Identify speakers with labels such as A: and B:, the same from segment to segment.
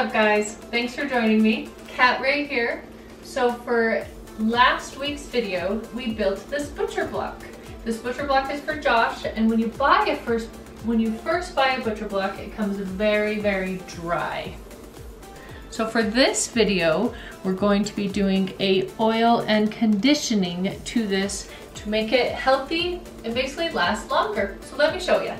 A: up guys? Thanks for joining me. Kat Ray here. So for last week's video, we built this butcher block. This butcher block is for Josh and when you buy a first when you first buy a butcher block, it comes very, very dry. So for this video, we're going to be doing a oil and conditioning to this to make it healthy and basically last longer. So let me show you.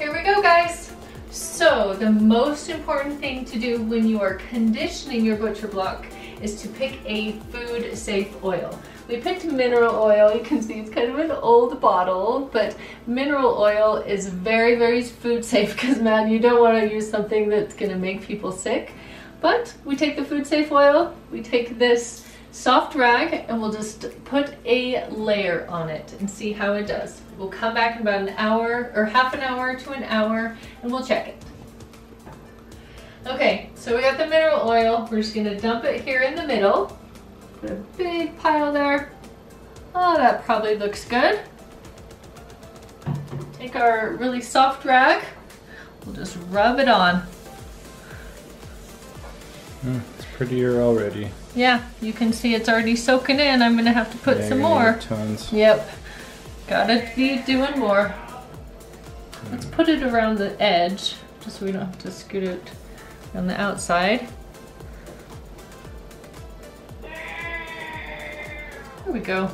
A: Here we go guys. So the most important thing to do when you are conditioning your butcher block is to pick a food safe oil. We picked mineral oil. You can see it's kind of an old bottle, but mineral oil is very, very food safe because man, you don't want to use something that's going to make people sick. But we take the food safe oil, we take this soft rag and we'll just put a layer on it and see how it does. We'll come back in about an hour or half an hour to an hour and we'll check it. Okay, so we got the mineral oil. We're just gonna dump it here in the middle. Put a big pile there. Oh, that probably looks good. Take our really soft rag. We'll just rub it on.
B: Mm, prettier already.
A: Yeah, you can see it's already soaking in. I'm gonna have to put
B: yeah,
A: some more.
B: Tons.
A: Yep. Gotta be doing more. Let's put it around the edge, just so we don't have to scoot it on the outside. There we go.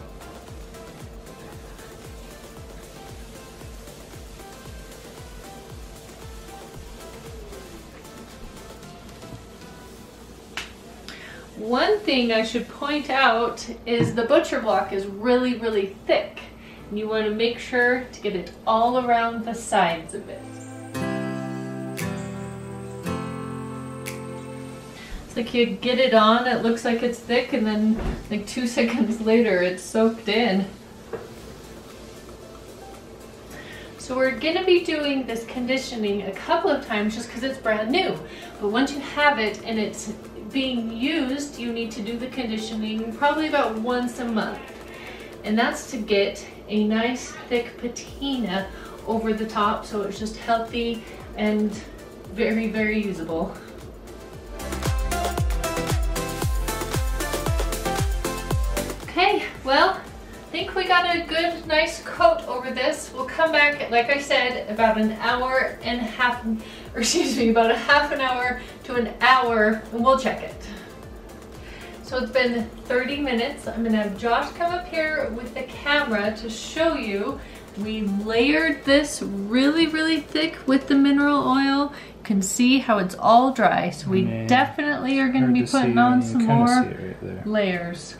A: One thing I should point out is the butcher block is really, really thick. And you want to make sure to get it all around the sides of it. It's like you get it on, it looks like it's thick, and then like two seconds later it's soaked in. So we're gonna be doing this conditioning a couple of times just because it's brand new. But once you have it and it's being used, you need to do the conditioning probably about once a month. And that's to get a nice thick patina over the top so it's just healthy and very, very usable. Okay, well, think we got a good, nice coat over this. We'll come back, like I said, about an hour and a half, or excuse me, about a half an hour to an hour, and we'll check it. So it's been 30 minutes. I'm gonna have Josh come up here with the camera to show you. We layered this really, really thick with the mineral oil. You can see how it's all dry. So we definitely are gonna be putting on some more right layers.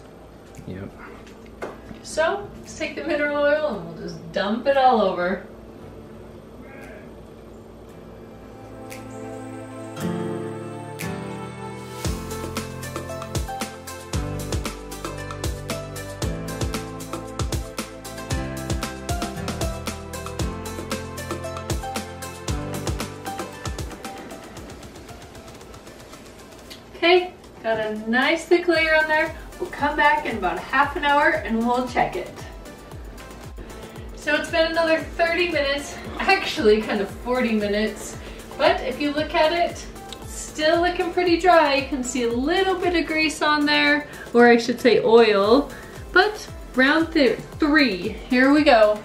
B: Yep.
A: So let's take the mineral oil and we'll just dump it all over. Okay, got a nice thick layer on there. We'll come back in about half an hour and we'll check it. So it's been another 30 minutes, actually kind of 40 minutes, but if you look at it, still looking pretty dry. You can see a little bit of grease on there, or I should say oil, but round th three, here we go.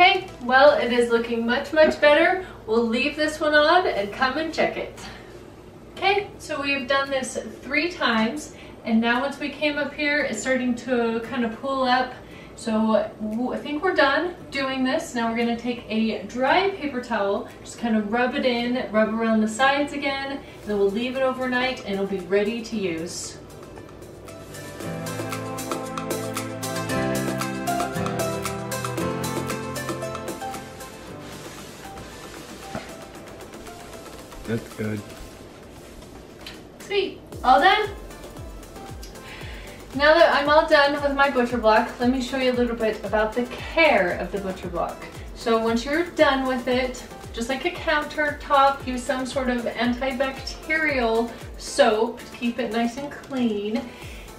A: Okay, well it is looking much, much better. We'll leave this one on and come and check it. Okay, so we've done this three times and now once we came up here, it's starting to kind of pull up. So I think we're done doing this. Now we're gonna take a dry paper towel, just kind of rub it in, rub around the sides again, then we'll leave it overnight and it'll be ready to use.
B: That's good.
A: Sweet. All done? Now that I'm all done with my butcher block, let me show you a little bit about the care of the butcher block. So once you're done with it, just like a countertop, use some sort of antibacterial soap to keep it nice and clean.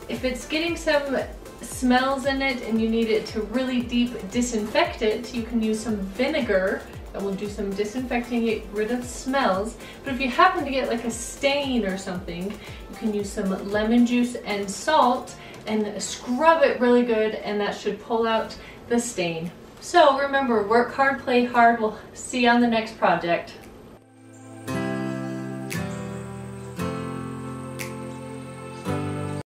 A: if it's getting some smells in it and you need it to really deep disinfect it, you can use some vinegar that will do some disinfecting, get rid of smells. But if you happen to get like a stain or something, you can use some lemon juice and salt and scrub it really good and that should pull out the stain. So remember, work hard, play hard. We'll see you on the next project.